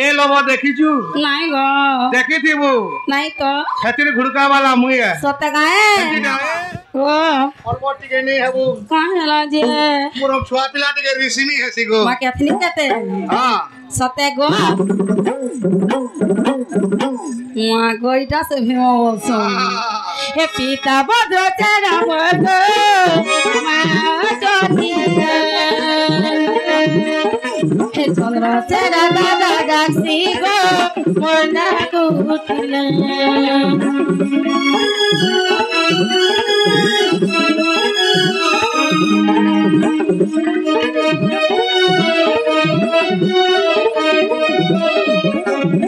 ए lobe देखिछु नाही गो। देखिथिबु। नाही तो। हेतिर घुड़का वाला मुय सत गाए। ओ। अल्प टिके नै हेबु का हला जे? मोर छुआ पिला टिके रिसिनी हेसी गो मा केथनी केते हाँ। सते गो। मा गोइटा से भेमो बोलसो हाँ। ए पिता भद्र चेरा भद्र मा। Saradagasiko Monakutila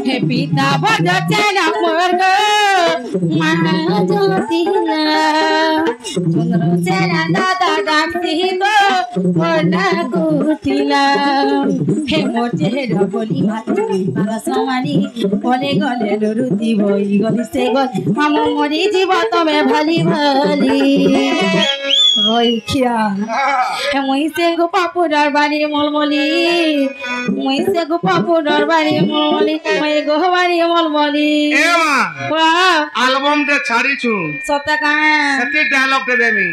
Repita, vaya. দাদা ডাকছি গো মোর না কুটিল হে চেহারা বলি ভাতি সমানি বলে গলে রুতি বই গলি সে গল মরি জীব, তবে ভালি ভালি। রইখিয়া মহিষে গো পাপু দরবারি মলমলি মহিষে গো পাপু দরবারি মলমলি মই গো বাড়ি মলমলি আলবম দে ছাড়িছু সতকা সেতি ডায়লগ দে দেমি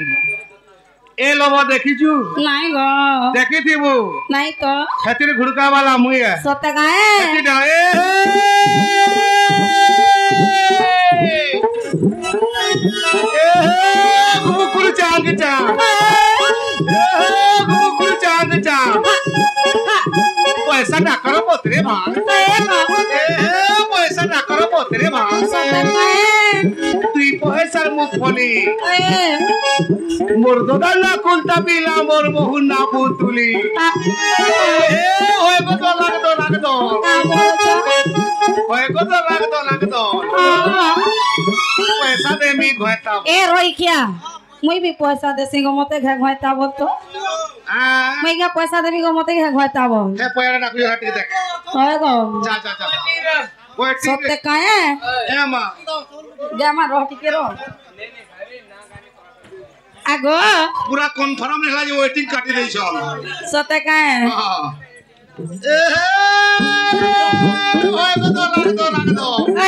এ লব দেখিছু নাই গো দেখিথিবু নাই তো সেতির ঘুড়কা বালা মুই সতকা সেতি ডায়ে Hey! चाँद जा गोकुल चाँद जा पैसा ना करो पोतरे माँ पैसा ना करो पोतरे माँ তুই পয়সার মুখ ফলি মোর দোদার না খুলতা বিলা মোর বহু না পুতুলি হয়ে কত লাগতো লাগতো হয়ে কত লাগতো লাগতো पैसा दे मी घोटा ए रोई क्या মুই বি পয়সা দেছি গো মতে ঘে ঘয়তা বল তো আ মুই গে পয়সা দেবি গো মতে ঘে ঘয়তা বল হে পয়রা না কুই হাটি দেখ হয় গো যা যা যা ওই ঠিক সত্যি কায়ে এ মা দে আমার রহ টিকে রহ আগো পুরা কনফার্ম হেলা যে ওয়েটিং কাটি দেইছ সত্যি কায়ে হ্যাঁ এ হয়ে কত লাগতো লাগতো এ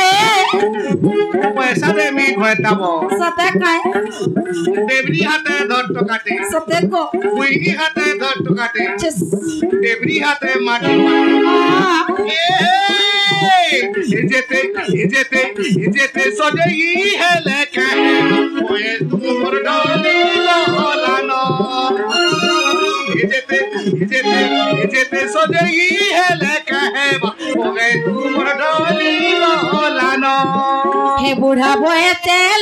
পয়সা দে মি ঘয়তাব সত্যি কায়ে দেবরি হাতে ধর টকাটে সত্যি গো কুইনি হাতে ধর টকাটে চিস দেবরি হাতে মাটি যেতে যেতে যেতে সজই হেলে কাহে ওয়ে তুমর ডলি লহলানো যেতে যেতে যেতে সজই হেলে কাহে ওয়ে তুমর ডলি লহলানো হে বুড়া বয়ে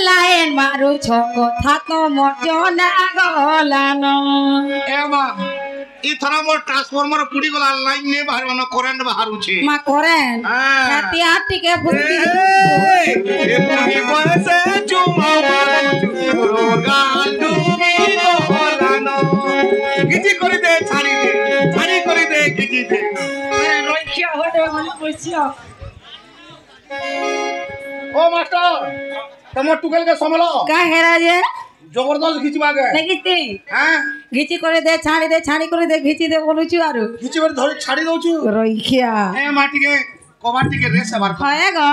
লাইন মারু ছক থাকো মর্জনা গলানো। এ মা ইথরা মোর ট্রান্সফরমার পুড়ি গলা লাইন নে বাহারনো কারেন্ট বাহারুছে। মা কারেন্ট হাতি আর টিকে বুদ্ধি এ বুড়ি বয়েতে চুমা মারু গাল ডুবি গলানো। গিজি দে ছাড়ি দে ছাড়ি দে গিজি দে। হ্যাঁ, হতে কইছিয়া ও মাস্টার তোমার টুকেল কে সমলো। কা হেরা যে। জবরদস্ত খিচিবা গে দেখিতি হ্যাঁ? ঘিচি করে দে ছাড়ি দে ছাড়ি করে দে ঘিচি দে বলুছু আরু। খিচিবে ধরে ছাড়ি দউছু রইখিয়া। এ মাটিকে কবার টিকে রেস আবার হয় গো।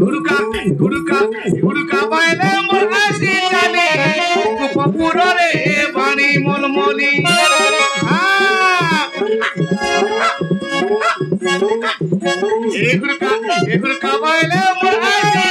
গুরুকা গুরুকা গুরুকা বাইলে মুরগাসি চালে কুপপুরে বাণী মলমলি। এ एक रुका एक रुका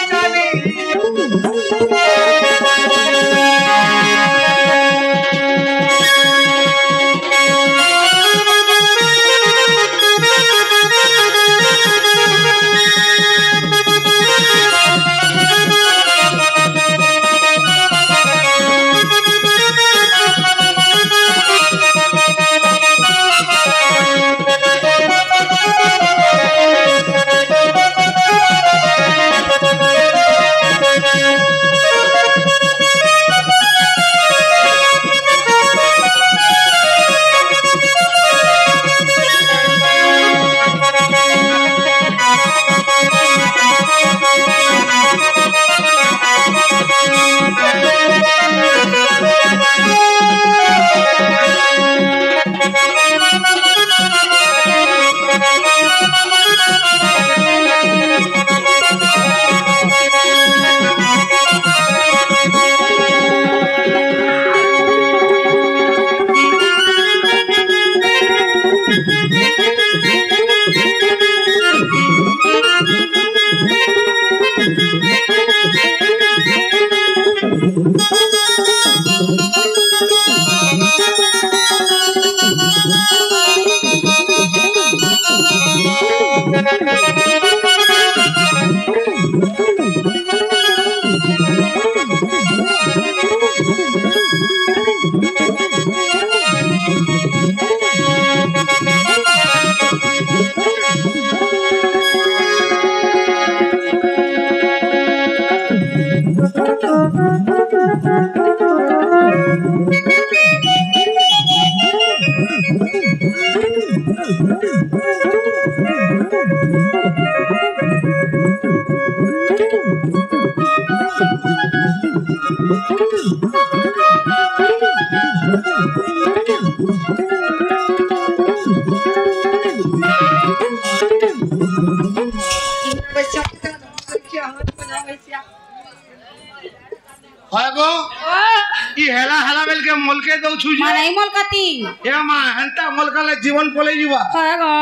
মানে মল কাতি এ মা হেন্তা মলকালে জীবন পলাই ଯିବା হয় গো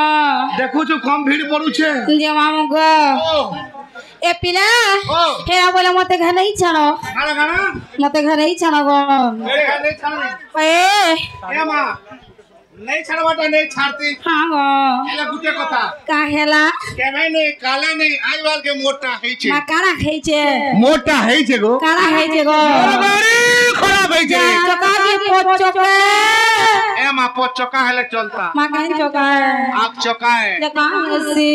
ଦେଖୁଛୁ କମ ଭିଡ ପଡୁଛେ যে মামু গো ଓ এ পিলা ଓ হে বলে মতে ঘরে ছাড়ো କାଣା କାଣା মতে ঘরে ছাড়ো গো ନେଇ ଛାଡ ନେଇ ଛାଡ এ ଏ ମା ନେଇ ଛାଡବାଟା ନେଇ ଛାଡତି হ্যাঁ গো ହେଲେ ଗୁଟେ କଥା কাহেলা କେବେ ନେଇ କାଲେ ନେଇ ଆଜ ବାଲକେ ମୋଟା ହେଇଛେ মা কারা খাইছে ମୋଟା ହେଇଛେ গো কারা খাইছে গো ଗାଡି খরা হইছে চকা কি পচকা এ মা পচকা হলে চলতা মা কেন চকা আগ চকায় দেখা আসি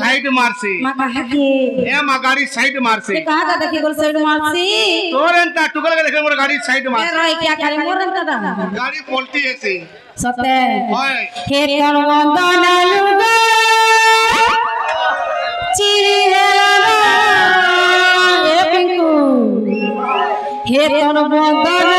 সাইড মারছি মা কাহে কি এ মা গাড়ি সাইড মারছি দেখা কা দেখি গল সাইড মারছি তোর এন্তা টুকল গে দেখে মোর গাড়ি সাইড মারছি এ রই কি খালি মোর এন্তা দা গাড়ি পলটি এসে সতে হয় হে কর বন্দনা লুগা হে তোর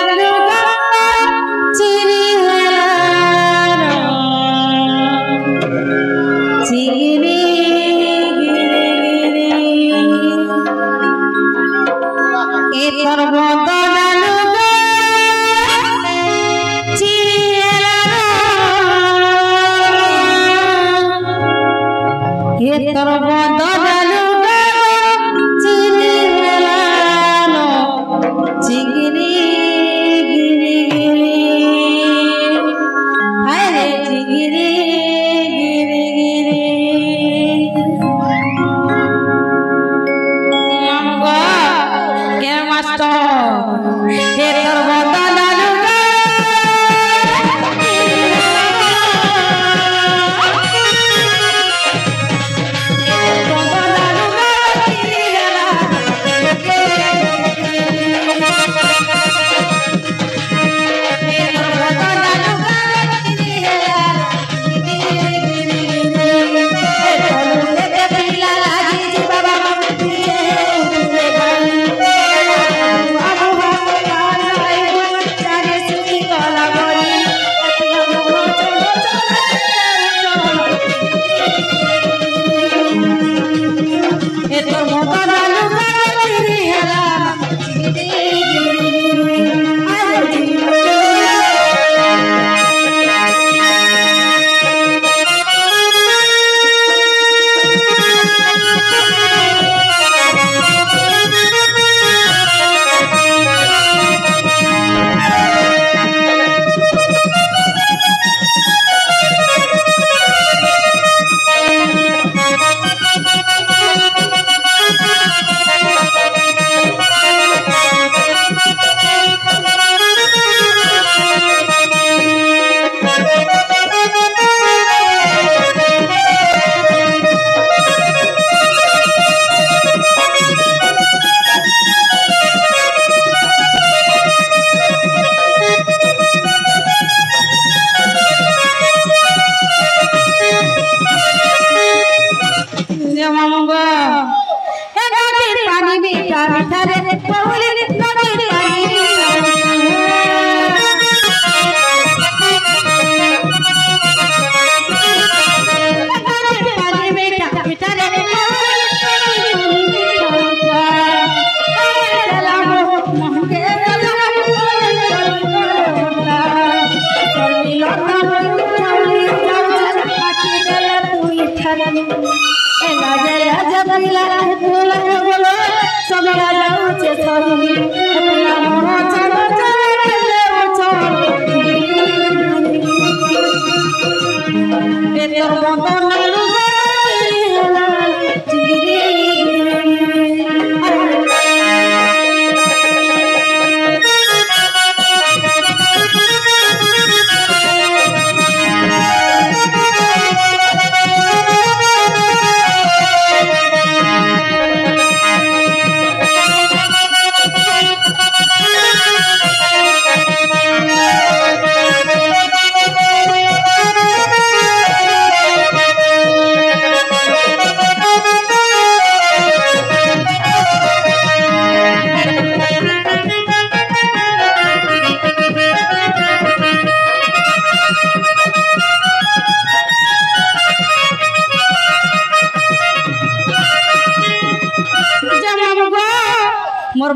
Pero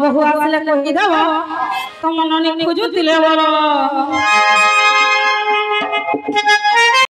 বহু আসলে কই দেব তোমার অনেক খুঁজুতিলে বলো